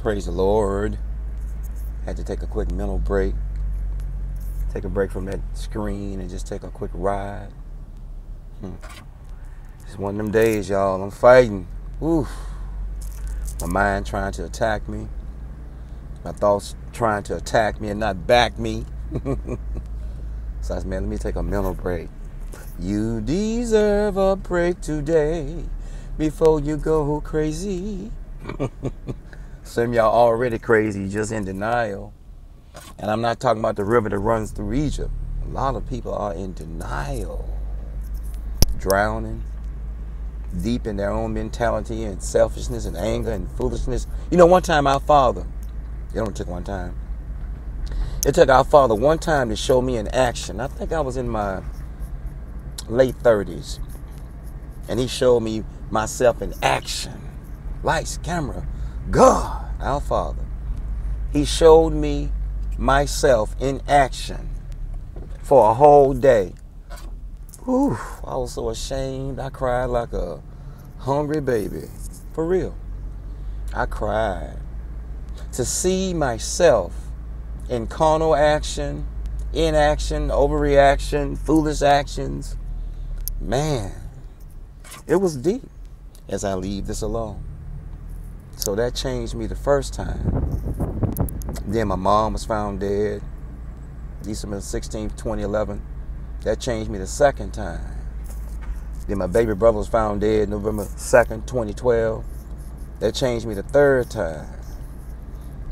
Praise the Lord. Had to take a quick mental break. Take a break from that screen and just take a quick ride. Hmm. It's one of them days, y'all. I'm fighting. Oof. My mind trying to attack me. My thoughts trying to attack me and not back me. so I said, man, let me take a mental break. You deserve a break today before you go crazy. Some y'all already crazy, just in denial. And I'm not talking about the river that runs through Egypt. A lot of people are in denial, drowning deep in their own mentality and selfishness and anger and foolishness. You know, one time our father, it only took one time. It took our father one time to show me in action. I think I was in my late 30s. And he showed me myself in action. Lights, camera, God, our Father. He showed me myself in action for a whole day. Whew, I was so ashamed. I cried like a hungry baby. For real. I cried. To see myself in carnal action, inaction, overreaction, foolish actions, man, it was deep as I leave this alone. So that changed me the first time. Then my mom was found dead, December 16th, 2011. That changed me the second time. Then my baby brother was found dead November 2nd, 2012. That changed me the third time.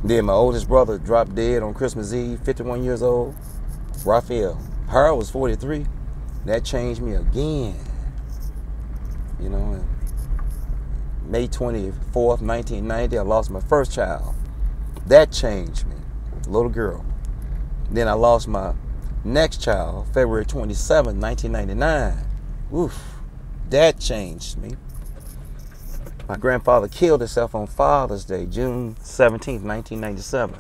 Then my oldest brother dropped dead on Christmas Eve, 51 years old. Raphael. Harold was 43. That changed me again. You know, May 24th, 1990, I lost my first child. That changed me. Little girl. Then I lost my next child, February 27, 1999. Oof. That changed me. My grandfather killed himself on Father's Day, June 17, 1997.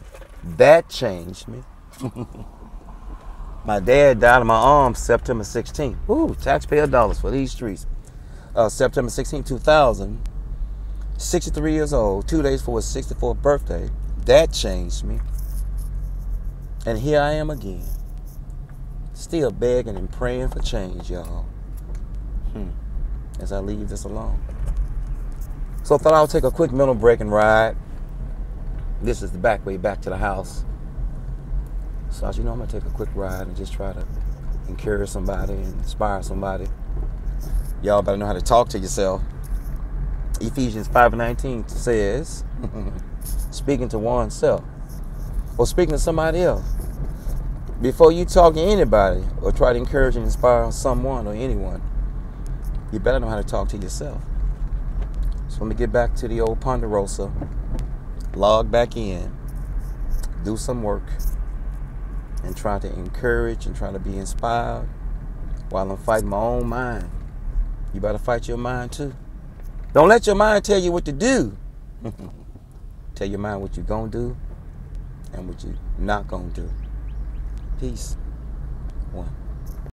That changed me. my dad died in my arms September 16. Ooh, taxpayer dollars for these streets. Uh, September 16, 2000. 63 years old, two days for his 64th birthday. That changed me. And here I am again. Still begging and praying for change, y'all. Hmm. As I leave this alone. So I thought I would take a quick mental break and ride. This is the back way back to the house. So as you know, I'm gonna take a quick ride and just try to encourage somebody and inspire somebody. Y'all better know how to talk to yourself. Ephesians 5:19 says, speaking to oneself or speaking to somebody else. Before you talk to anybody or try to encourage and inspire someone or anyone, you better know how to talk to yourself. So let me get back to the old Ponderosa, log back in, do some work, and try to encourage and try to be inspired while I'm fighting my own mind. You better fight your mind too. Don't let your mind tell you what to do. tell your mind what you're going to do and what you're not going to do. Peace. One.